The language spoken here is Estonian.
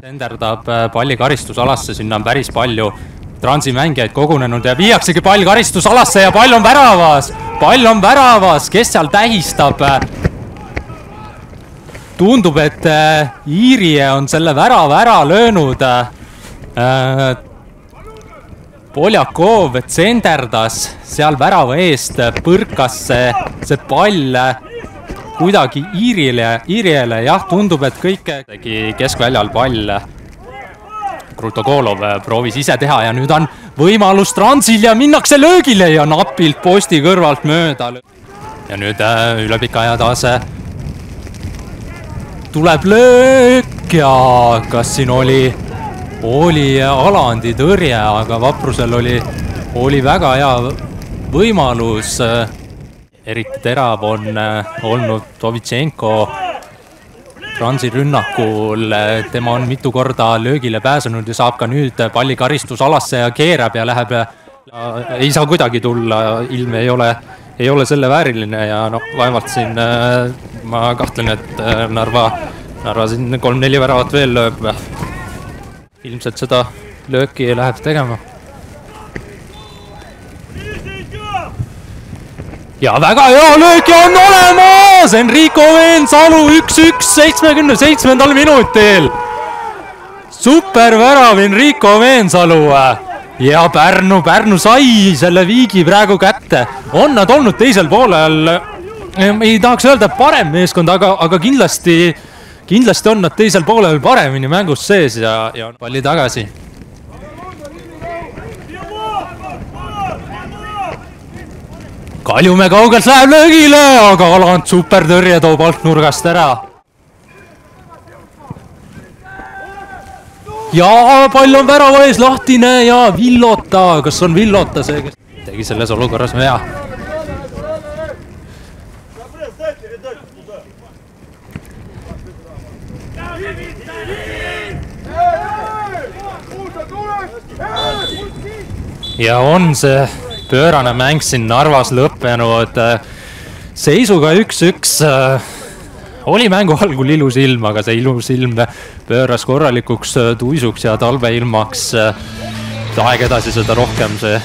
senderdab äh, palli karistusalasse, sinna on päris palju Transi mängijaid kogunenud ja viiaksegi pall karistusalasse ja pall on väravas. pall on väravas, kes seal tähistab? tundub, et äh, Iirie on selle värava ära löönud. Äh, Poljakov tsenderdas seal värava eest, põrkas see, see pall kuidagi Iirile, Iiriele, jah, tundub, et kõike tegi keskväljal pall. Krutogolov proovis ise teha ja nüüd on võimalus Transil ja minnakse löögile ja napilt posti kõrvalt mööda. ja nüüd äh, üle pika aja taas äh, tuleb löök ja kas siin oli, oli alandi tõrje, aga Vaprusel oli, oli väga hea võimalus. eriti terav on olnud Tovitšenko Transi rünnakul, tema on mitu korda löögile pääsenud ja saab ka nüüd palli karistusalasse ja keerab ja läheb ei saa kuidagi tulla, ilm ei ole, ei ole selle vääriline ja noh, vaevalt siin ma kahtlen, et Narva Narva siin kolm-neli väravat veel lööb. Ilmselt seda lööki läheb tegema. ja väga hea löök ja on olemas! Enrico Veensalu üks-üks seitsmekümne seitsmendal minutil. supervärav Enrico Veensalu ja Pärnu, Pärnu sai selle viigi praegu kätte. on nad olnud teisel poolel, ei tahaks öelda parem meeskond, aga, aga kindlasti kindlasti on nad teisel poolel paremini mängus sees ja, ja palli tagasi. Kaljumäe kaugelt läheb löögile, aga Alant supertõrje toob alt nurgast ära. ja pall on värava ees lahtine ja Villota, kas on Villota see, kes tegi selles olukorras vea ja on see pöörane mäng siin Narvas lõppenud seisuga üks-üks. oli mängu algul ilus ilm, aga see ilus ilm pööras korralikuks tuisuks ja talveilmaks. aeg edasi, seda rohkem see